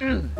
Mm.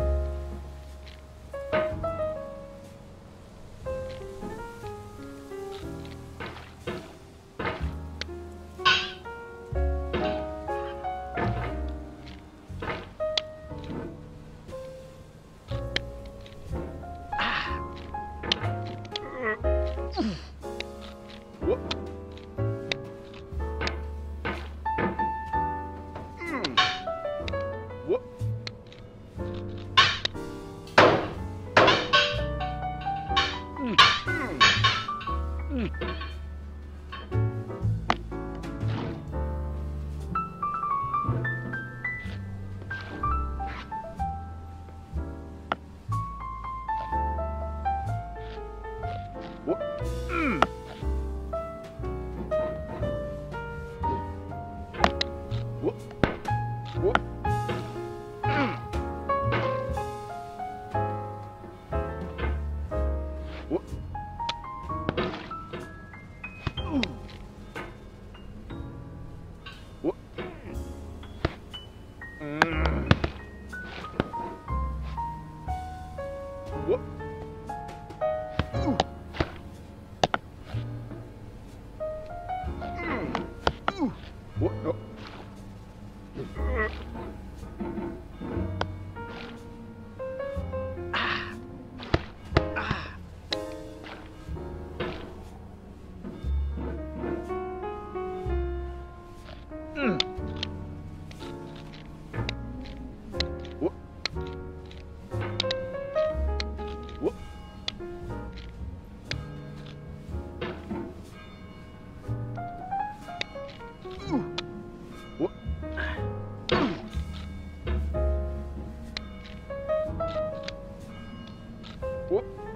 hmm. What? Ooh. Ooh. What? No. Uh.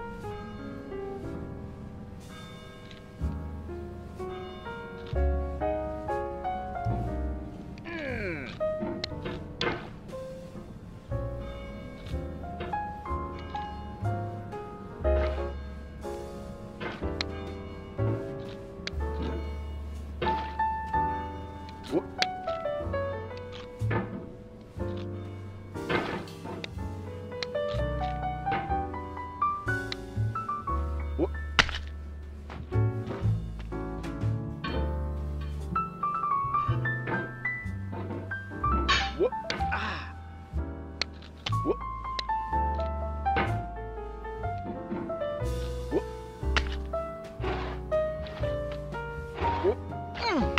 うん。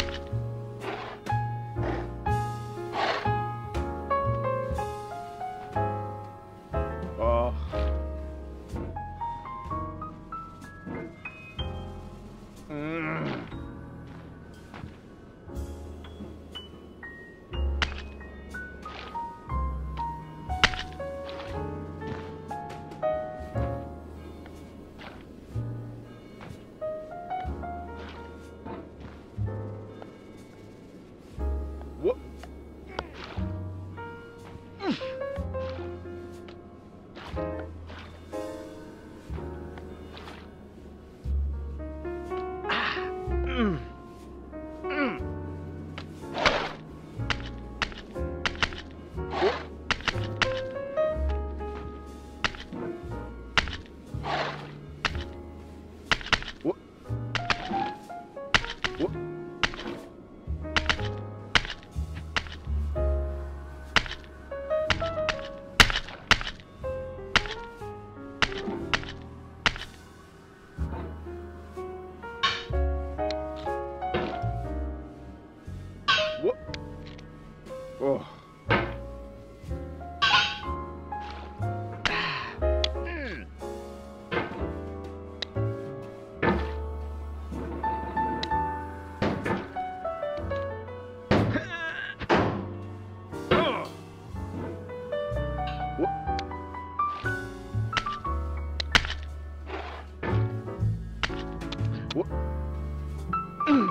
음.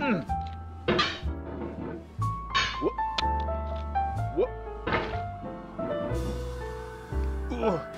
음. 우와. 우와. 우와.